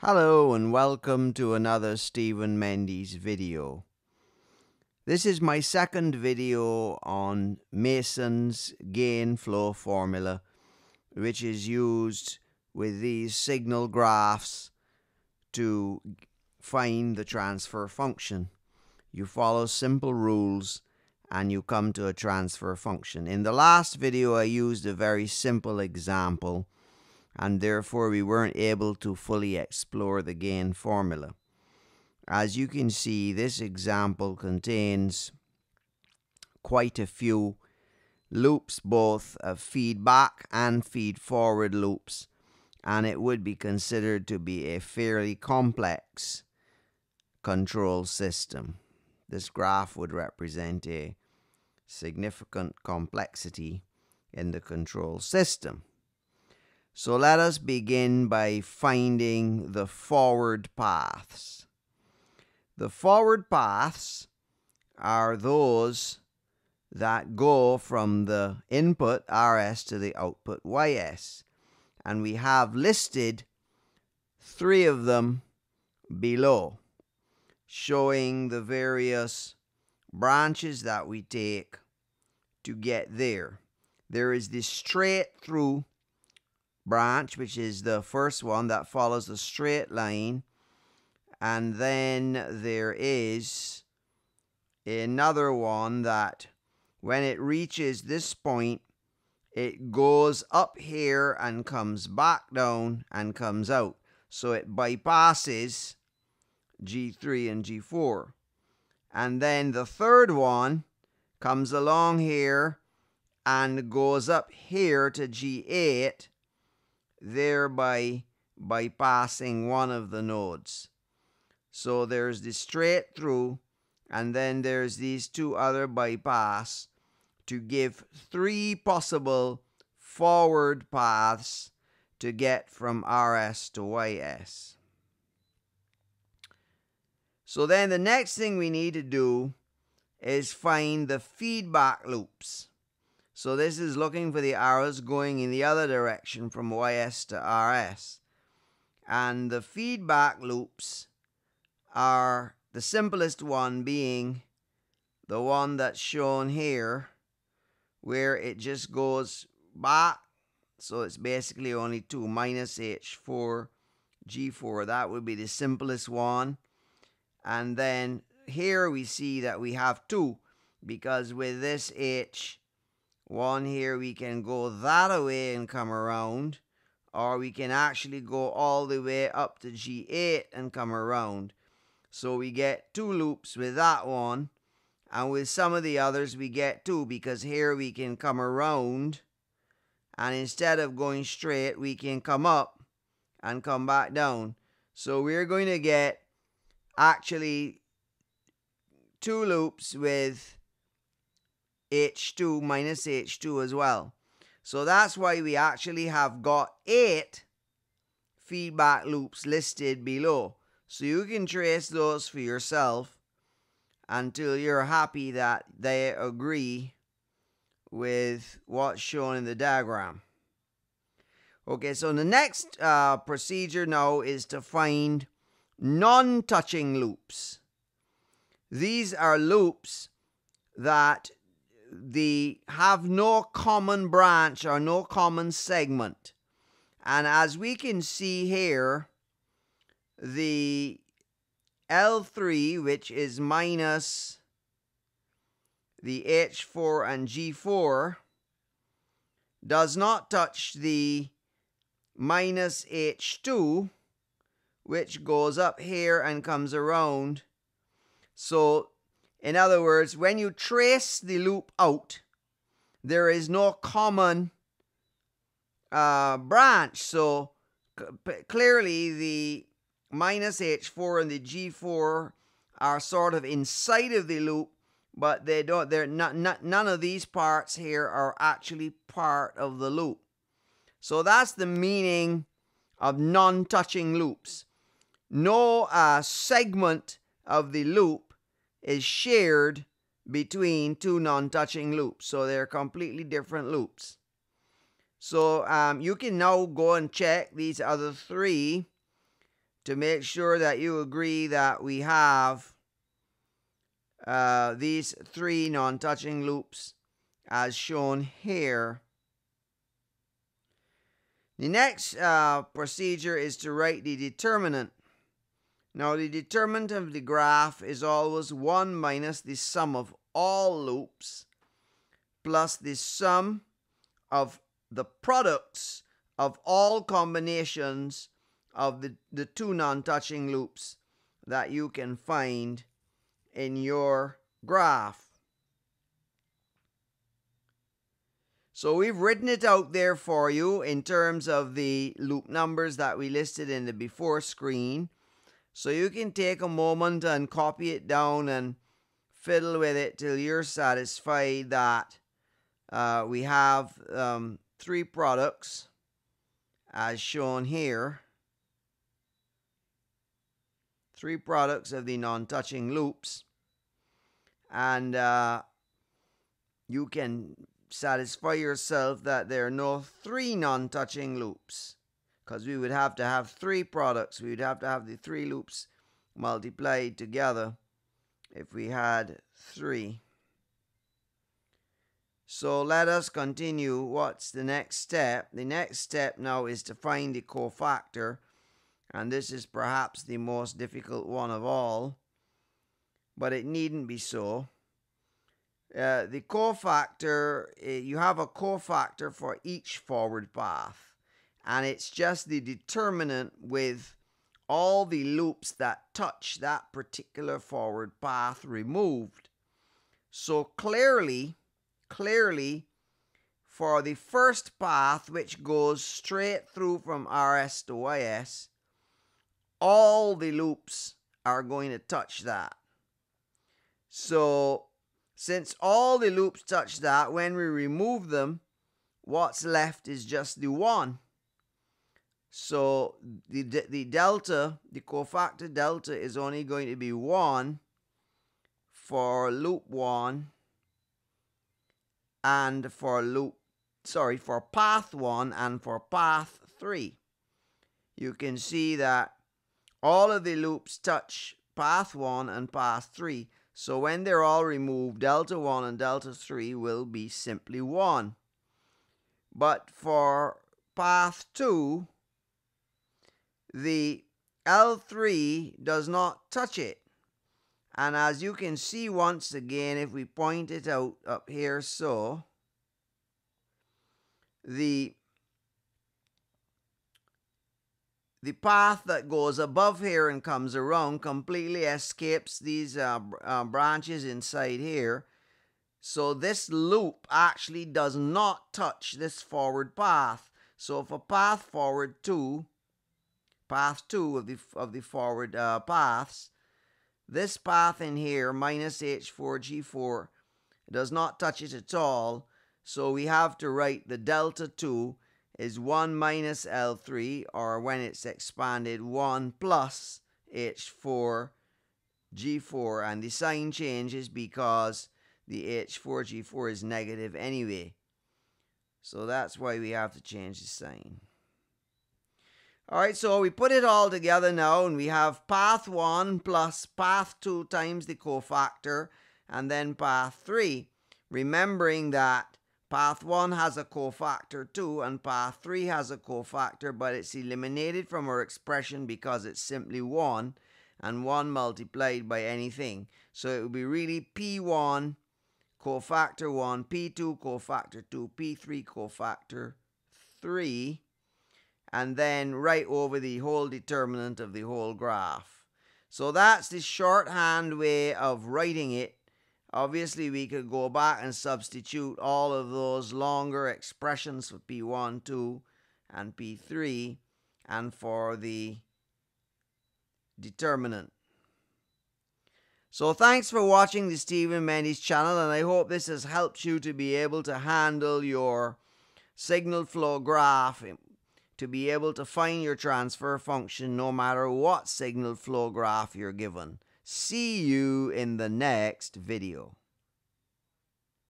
Hello and welcome to another Stephen Mendes video. This is my second video on Mason's gain flow formula which is used with these signal graphs to find the transfer function. You follow simple rules and you come to a transfer function. In the last video I used a very simple example and therefore we weren't able to fully explore the gain formula. As you can see this example contains quite a few loops both of feedback and feed forward loops and it would be considered to be a fairly complex control system. This graph would represent a significant complexity in the control system. So let us begin by finding the forward paths. The forward paths are those that go from the input RS to the output YS. And we have listed three of them below, showing the various branches that we take to get there. There is the straight through branch, which is the first one that follows the straight line. And then there is another one that when it reaches this point, it goes up here and comes back down and comes out. So it bypasses G3 and G4. And then the third one comes along here and goes up here to G8, thereby bypassing one of the nodes. So there's the straight through, and then there's these two other bypass to give three possible forward paths to get from RS to YS. So then the next thing we need to do is find the feedback loops. So this is looking for the arrows going in the other direction from YS to RS. And the feedback loops are the simplest one being the one that's shown here where it just goes back. So it's basically only 2 minus h4 g4 that would be the simplest one. And then here we see that we have 2 because with this h one here we can go that away and come around or we can actually go all the way up to G8 and come around so we get two loops with that one. And with some of the others, we get two because here we can come around. And instead of going straight, we can come up and come back down. So we're going to get actually two loops with H2 minus H2 as well. So that's why we actually have got eight feedback loops listed below. So you can trace those for yourself until you're happy that they agree with what's shown in the diagram. Okay, so the next uh, procedure now is to find non-touching loops. These are loops that the have no common branch or no common segment. And as we can see here, the L3, which is minus the H4 and G4, does not touch the minus H2, which goes up here and comes around. So, in other words, when you trace the loop out, there is no common uh, branch. So, clearly the minus H4 and the G4 are sort of inside of the loop, but they don't, they're not, not, none of these parts here are actually part of the loop. So that's the meaning of non-touching loops. No uh, segment of the loop is shared between two non-touching loops. So they're completely different loops. So um, you can now go and check these other three to make sure that you agree that we have uh, these three non-touching loops as shown here. The next uh, procedure is to write the determinant. Now the determinant of the graph is always 1 minus the sum of all loops plus the sum of the products of all combinations of the, the two non-touching loops that you can find in your graph. So we've written it out there for you in terms of the loop numbers that we listed in the before screen. So you can take a moment and copy it down and fiddle with it till you're satisfied that uh, we have um, three products as shown here. Three products of the non-touching loops. And uh, you can satisfy yourself that there are no three non-touching loops because we would have to have three products. We would have to have the three loops multiplied together if we had three. So let us continue. What's the next step? The next step now is to find the cofactor, and this is perhaps the most difficult one of all, but it needn't be so. Uh, the cofactor, uh, you have a cofactor for each forward path, and it's just the determinant with all the loops that touch that particular forward path removed. So clearly, clearly for the first path, which goes straight through from RS to YS, all the loops are going to touch that. So, since all the loops touch that, when we remove them, what's left is just the one. So, the, the delta, the cofactor delta is only going to be 1 for loop 1 and for loop, sorry, for path 1 and for path 3. You can see that all of the loops touch path 1 and path 3. So when they're all removed, delta 1 and delta 3 will be simply 1. But for path 2, the L3 does not touch it. And as you can see once again, if we point it out up here so, the the path that goes above here and comes around completely escapes these uh, uh, branches inside here. So this loop actually does not touch this forward path. So for path forward 2, path 2 of the, of the forward uh, paths, this path in here, minus H4G4, does not touch it at all. So we have to write the delta 2 is 1 minus L3, or when it's expanded, 1 plus H4 G4. And the sign changes because the H4 G4 is negative anyway. So that's why we have to change the sign. All right, so we put it all together now, and we have path 1 plus path 2 times the cofactor, and then path 3. Remembering that path 1 has a cofactor 2, and path 3 has a cofactor, but it's eliminated from our expression because it's simply 1, and 1 multiplied by anything. So it would be really P1 cofactor 1, P2 cofactor 2, P3 cofactor 3 and then write over the whole determinant of the whole graph. So that's the shorthand way of writing it. Obviously, we could go back and substitute all of those longer expressions for P1, 2, and P3, and for the determinant. So thanks for watching the Stephen Mendes channel, and I hope this has helped you to be able to handle your signal flow graph to be able to find your transfer function no matter what signal flow graph you're given. See you in the next video.